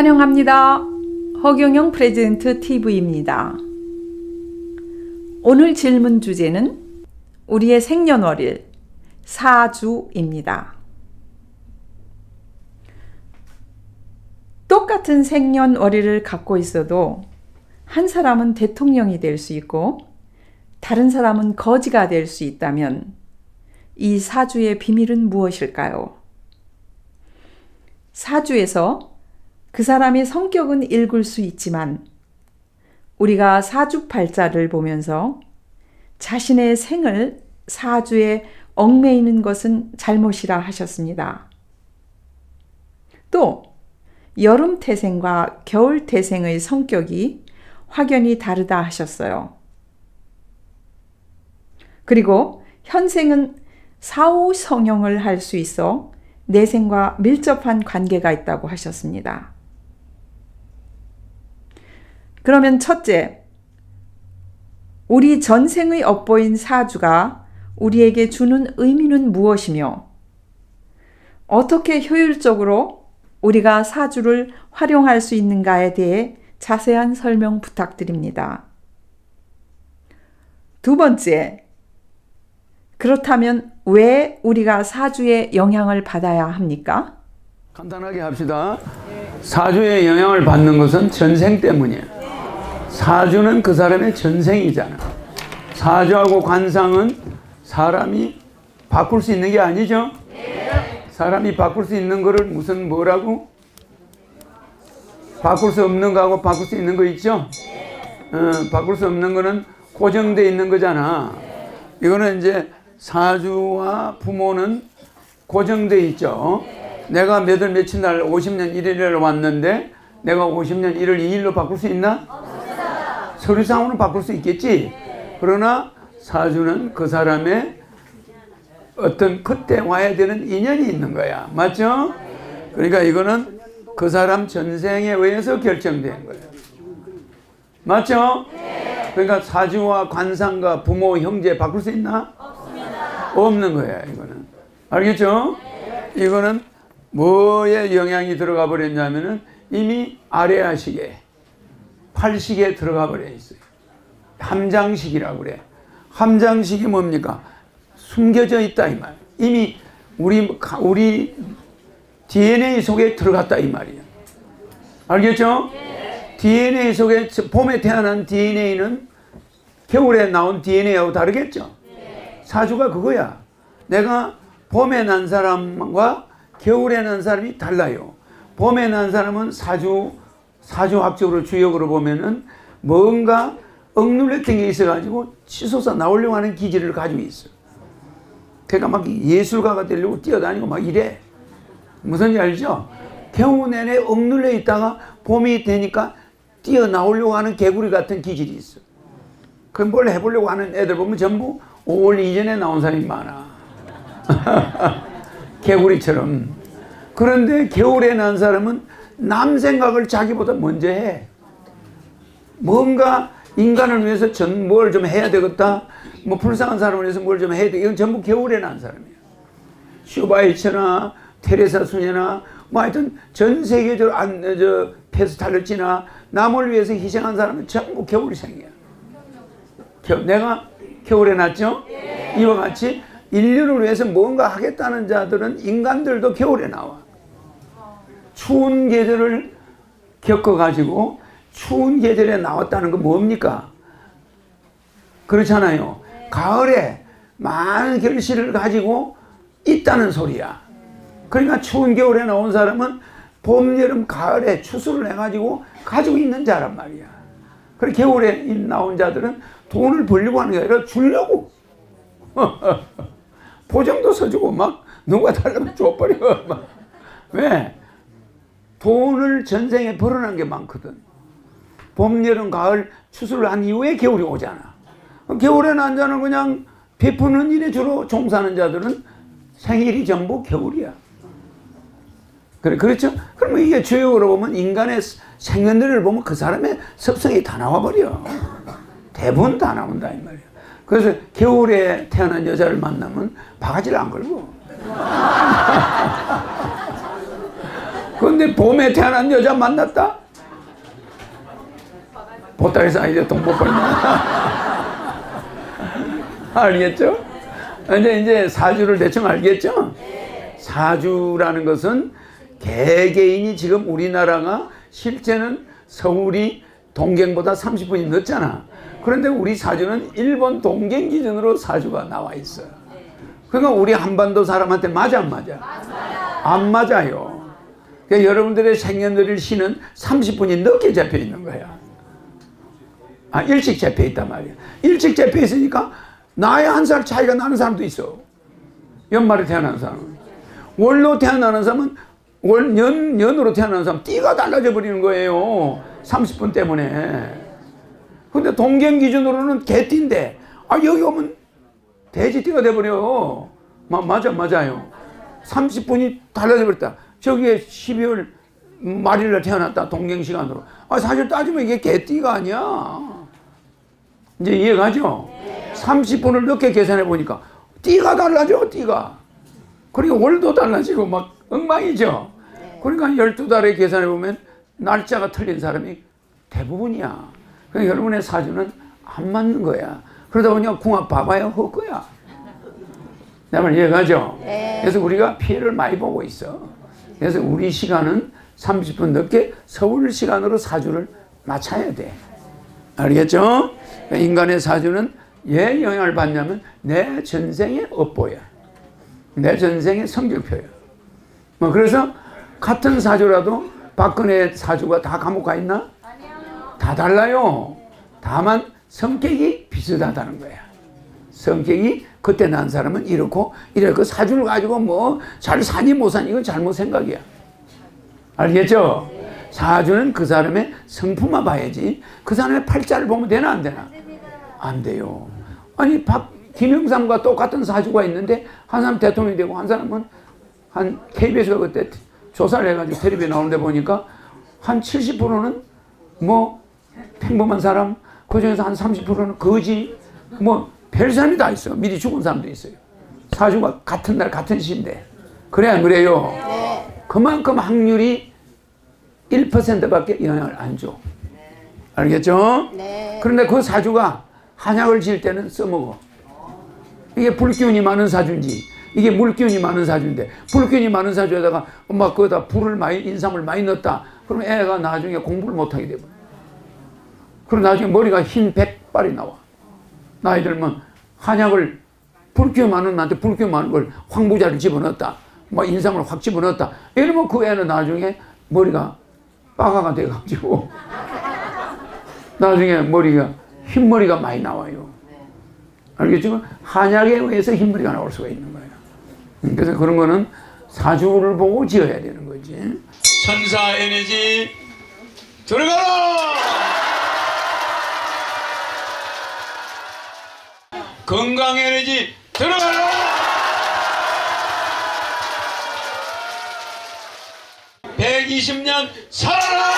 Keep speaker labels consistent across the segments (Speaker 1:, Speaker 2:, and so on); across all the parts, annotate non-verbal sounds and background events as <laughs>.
Speaker 1: 환영합니다. 허경영 프레젠트 TV입니다. 오늘 질문 주제는 우리의 생년월일 사주입니다. 똑같은 생년월일을 갖고 있어도 한 사람은 대통령이 될 수 있고 다른 사람은 거지가 될 수 있다면 이 사주의 비밀은 무엇일까요? 사주에서 그 사람의 성격은 읽을 수 있지만 우리가 사주팔자를 보면서 자신의 생을 사주에 얽매이는 것은 잘못이라 하셨습니다. 또 여름 태생과 겨울 태생의 성격이 확연히 다르다 하셨어요. 그리고 현생은 사후 성형을 할 수 있어 내생과 밀접한 관계가 있다고 하셨습니다. 그러면 첫째, 우리 전생의 업보인 사주가 우리에게 주는 의미는 무엇이며 어떻게 효율적으로 우리가 사주를 활용할 수 있는가에 대해 자세한 설명 부탁드립니다. 두 번째, 그렇다면 왜 우리가 사주의 영향을 받아야 합니까?
Speaker 2: 간단하게 합시다. 사주의 영향을 받는 것은 전생 때문이에요. 사주는 그 사람의 전생이잖아. 사주하고 관상은 사람이 바꿀 수 있는 게 아니죠? 사람이 바꿀 수 있는 거를 무슨 뭐라고? 바꿀 수 없는 거하고 바꿀 수 있는 거 있죠? 어, 바꿀 수 없는 거는 고정돼 있는 거잖아. 이거는 이제 사주와 부모는 고정돼 있죠. 내가 몇월 며칠 날 50년 1일에 왔는데 내가 50년 1월 2일로 바꿀 수 있나? 서류상으로는 바꿀 수 있겠지. 그러나 사주는 그 사람의 어떤 그때 와야 되는 인연이 있는 거야. 맞죠? 그러니까 이거는 그 사람 전생에 의해서 결정된 거예요. 맞죠? 그러니까 사주와 관상과 부모, 형제 바꿀 수 있나? 없는 거야, 이거는. 알겠죠? 이거는 뭐에 영향이 들어가 버렸냐면은 이미 아래아식에 팔식에 들어가 버려 있어요. 함장식이라고 그래. 함장식이 뭡니까? 숨겨져 있다 이 말. 이미 우리 우리 DNA 속에 들어갔다 이 말이야. 알겠죠? 네. DNA 속에 봄에 태어난 DNA는 겨울에 나온 DNA하고 다르겠죠? 네. 사주가 그거야. 내가 봄에 난 사람과 겨울에 난 사람이 달라요. 봄에 난 사람은 사주 사주학적으로 주역으로 보면은 뭔가 억눌렸던 게 있어가지고 치솟아 나오려고 하는 기질을 가지고 있어. 그러니까 막 예술가가 되려고 뛰어다니고 막 이래. 무슨 지 알죠? 겨우 내내 억눌려 있다가 봄이 되니까 뛰어나오려고 하는 개구리 같은 기질이 있어. 그럼 뭘 해보려고 하는 애들 보면 전부 5월 이전에 나온 사람이 많아. <laughs> 개구리처럼. 그런데 겨울에 난 사람은 남 생각을 자기보다 먼저 해. 뭔가 인간을 위해서 전뭘좀 해야 되겠다. 뭐 불쌍한 사람을 위해서 뭘 좀 해야 돼. 이건 전부 겨울에 난 사람이야. 슈바이처나 테레사 수녀나 뭐 하여튼 전 세계적으로 안, 저, 페스탈르지나 남을 위해서 희생한 사람은 전부 겨울생이야. 겨, 내가 겨울에 났죠? 이와 같이 인류를 위해서 뭔가 하겠다는 자들은 인간들도 겨울에 나와. 추운 계절을 겪어가지고 추운 계절에 나왔다는 건 뭡니까? 그렇잖아요. 가을에 많은 결실을 가지고 있다는 소리야. 그러니까 추운 겨울에 나온 사람은 봄, 여름, 가을에 추수를 해가지고 가지고 있는 자란 말이야. 그래 겨울에 나온 자들은 돈을 벌려고 하는 게 아니라 주려고. <laughs> 보정도 써주고 막 누가 달라면 줘버려. <laughs> 막. 왜? 돈을 전생에 벌어놓은 게 많거든. 봄, 여름, 가을 추수를 한 이후에 겨울이 오잖아. 겨울에 난 자는 그냥 베푸는 일에 주로 종사하는 자들은 생일이 전부 겨울이야. 그래, 그렇죠? 그러면 이게 주역으로 보면 인간의 생년들을 보면 그 사람의 습성이 다 나와버려. 대부분 다 나온다, 이 말이야. 그래서 겨울에 태어난 여자를 만나면 바가지를 안 걸고. <laughs> 그런데 봄에 태어난 여자 만났다? 보따리에서 이제 벌나? 알겠죠? 이제 이제 사주를 대충 알겠죠? 사주라는 것은 개개인이 지금 우리나라가 실제는 서울이 동경보다 30분이 늦잖아. 그런데 우리 사주는 일본 동경 기준으로 사주가 나와 있어요. 그러니까 우리 한반도 사람한테 맞아 안 맞아? 안 맞아요. 그러니까 여러분들의 생년월일 시는 30분이 늦게 잡혀 있는 거야. 아 일찍 잡혀 있단 말이야. 일찍 잡혀 있으니까 나의 한 살 차이가 나는 사람도 있어. 연말에 태어난 사람은. 월로 태어나는 사람은 월, 년, 년으로 태어나는 사람 띠가 달라져 버리는 거예요. 30분 때문에. 근데 동경 기준으로는 개띠인데, 아, 여기 오면 돼지띠가 돼버려. 마, 맞아, 맞아요. 30분이 달라져 버렸다. 저기에 12월 말일날 태어났다. 동경 시간으로. 아, 사실 따지면 이게 개띠가 아니야. 이제 이해가죠? 30분을 늦게 계산해 보니까 띠가 달라져, 띠가. 그리고 월도 달라지고 막 엉망이죠. 그러니까 12달에 계산해 보면 날짜가 틀린 사람이 대부분이야. 그러니까 여러분의 사주는 안 맞는 거야. 그러다 보니까 궁합 봐봐야 헛거야. 내말 이해가죠?
Speaker 3: 네.
Speaker 2: 그래서 우리가 피해를 많이 보고 있어. 그래서 우리 시간은 30분 늦게 서울 시간으로 사주를 맞춰야 돼. 알겠죠? 인간의 사주는 왜 영향을 받냐면 내 전생의 업보야. 내 전생의 성격표야. 뭐 그래서 같은 사주라도 박근혜 사주가 다 감옥 가 있나? 다 달라요. 다만 성격이 비슷하다는 거야. 성격이 그때 난 사람은 이렇고 이래 그 사주를 가지고 뭐 잘 사니 못 사니 이건 잘못 생각이야. 알겠죠? 사주는 그 사람의 성품만 봐야지 그 사람의 팔자를 보면 되나 안 되나? 안 돼요. 아니 박 김영삼과 똑같은 사주가 있는데 한 사람 대통령이 되고 한 사람은 한 KBS가 그때 조사를 해가지고 텔레비에 나오는데 보니까 한 70%는 뭐 평범한 사람 그 중에서 한 30%는 거지 뭐 별 사람이 다 있어 미리 죽은 사람도 있어요 사주가 같은 날 같은 시인데 그래 안 그래요 그만큼 확률이 1%밖에 영향을 안 줘. 알겠죠?
Speaker 3: 네.
Speaker 2: 그런데 그 사주가 한약을 지을 때는 써먹어. 이게 불기운이 많은 사주인지, 이게 물기운이 많은 사주인데, 불기운이 많은 사주에다가 엄마 거기다 불을 많이, 인삼을 많이 넣었다. 그럼 애가 나중에 공부를 못하게 되고. 그럼 나중에 머리가 흰 백발이 나와. 나이 들면 한약을 불기운 많은 나한테 불기운 많은 걸 황부자를 집어넣었다. 뭐 인삼을 확 집어넣었다. 이러면 그 애는 나중에 머리가 빠가가 돼가지고 <laughs> 나중에 머리가 흰머리가 많이 나와요. 알겠지만 한약에 의해서 흰머리가 나올 수가 있는 거예요. 음, 그래서 그런 거는 사주를 보고 지어야 되는 거지. 천사 에너지 들어가라! 건강 에너지 들어가라! 백이십 년 살아라!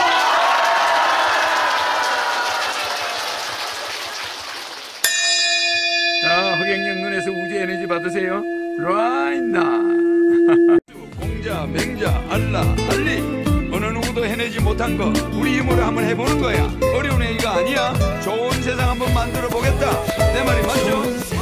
Speaker 2: 자, 허경영 눈에서 우주 에너지 받으세요. right now. 공자, 맹자, 알라, 알리. 아무도 해내지 못한 거 우리 힘으로 한번 해보는 거야. 어려운 얘기가 아니야. 좋은 세상 한번 만들어 보겠다. 내 말이 맞죠?